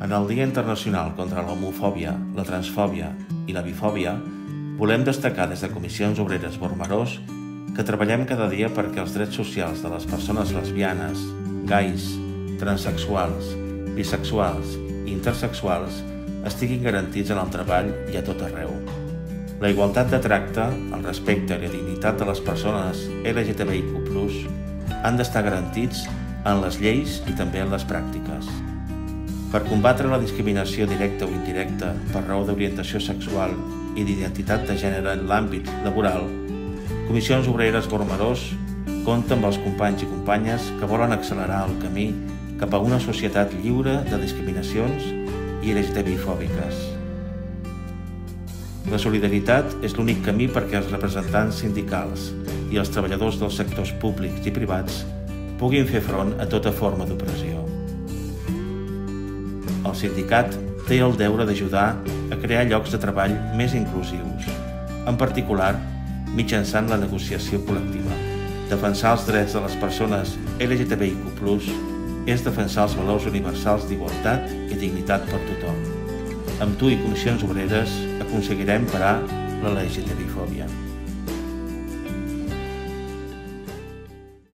En el Dia Internacional contra l'Homofòbia, la Transfòbia i la Bifòbia, volem destacar des de Comissions Obreres Bormarós que treballem cada dia perquè els drets socials de les persones lesbianes, gais, transexuals, bisexuals i intersexuals estiguin garantits en el treball i a tot arreu. La igualtat de tracte, el respecte i la dignitat de les persones LGTBIQ+, han d'estar garantits en les lleis i també en les pràctiques. Per combatre la discriminació directa o indirecta per raó d'orientació sexual i d'identitat de gènere en l'àmbit laboral, Comissions Obreres Bormarós compta amb els companys i companyes que volen accelerar el camí cap a una societat lliure de discriminacions i LGTBI-fòbiques. La solidaritat és l'únic camí perquè els representants sindicals i els treballadors dels sectors públics i privats puguin fer front a tota forma d'opressió. El sindicat té el deure d'ajudar a crear llocs de treball més inclusius, en particular mitjançant la negociació col·lectiva. Defensar els drets de les persones LGTBIQ+, és defensar els valors universals d'igualtat i dignitat per tothom. Amb tu i Comissions Obreres aconseguirem parar la LGTBI-fòbia.